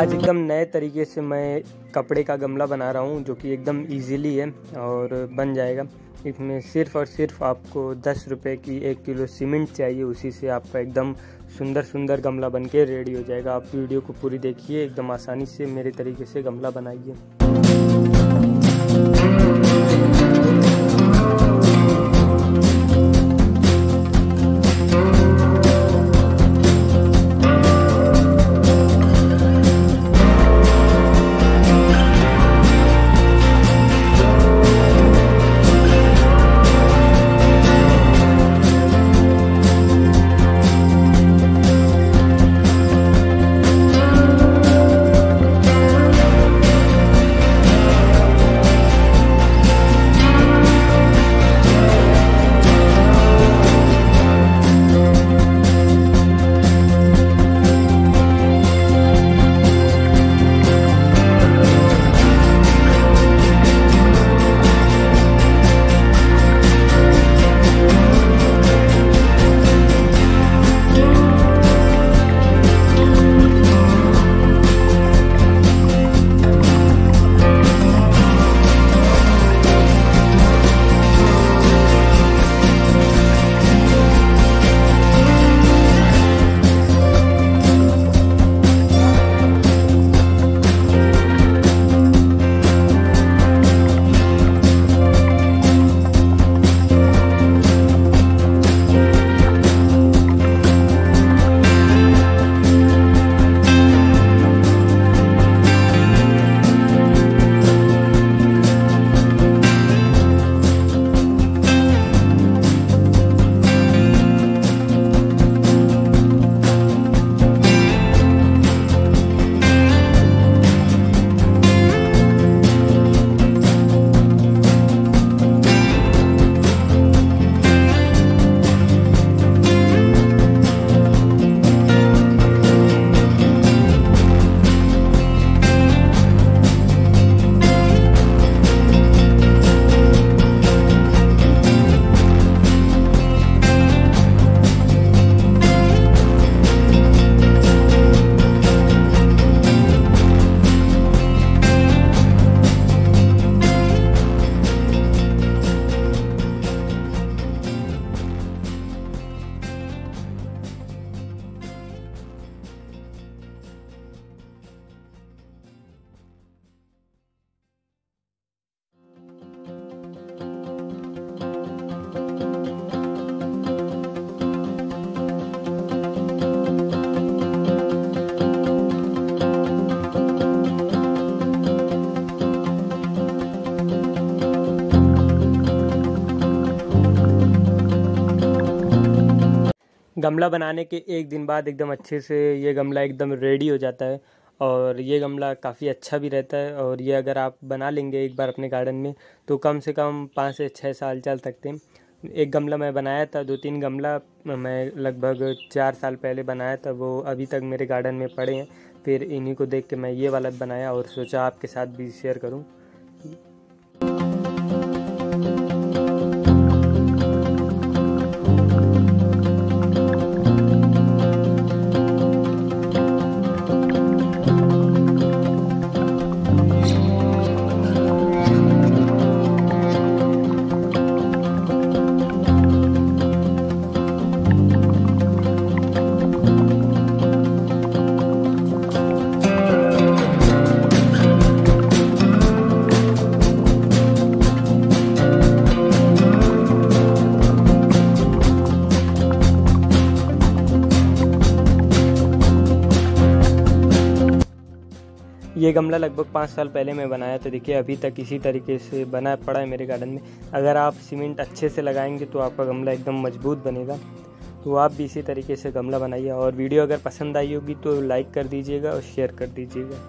आज एकदम नए तरीके से मैं कपड़े का गमला बना रहा हूँ, जो कि एकदम इजीली है और बन जाएगा। इसमें सिर्फ़ और सिर्फ़ आपको दस रुपये की एक किलो सीमेंट चाहिए, उसी से आपका एकदम सुंदर सुंदर गमला बन के रेडी हो जाएगा। आप वीडियो को पूरी देखिए, एकदम आसानी से मेरे तरीके से गमला बनाइए। गमला बनाने के एक दिन बाद एकदम अच्छे से ये गमला एकदम रेडी हो जाता है और ये गमला काफ़ी अच्छा भी रहता है और ये अगर आप बना लेंगे एक बार अपने गार्डन में तो कम से कम पाँच से छः साल चल सकते हैं एक गमला मैं बनाया था, दो तीन गमला मैं लगभग चार साल पहले बनाया था, वो अभी तक मेरे गार्डन में पड़े हैं। फिर इन्हीं को देख के मैं ये वाला बनाया और सोचा आपके साथ भी शेयर करूँ। ये गमला लगभग पाँच साल पहले मैं बनाया तो देखिए, अभी तक इसी तरीके से बना पड़ा है मेरे गार्डन में। अगर आप सीमेंट अच्छे से लगाएँगे तो आपका गमला एकदम मज़बूत बनेगा। तो आप भी इसी तरीके से गमला बनाइए। और वीडियो अगर पसंद आई होगी तो लाइक कर दीजिएगा और शेयर कर दीजिएगा।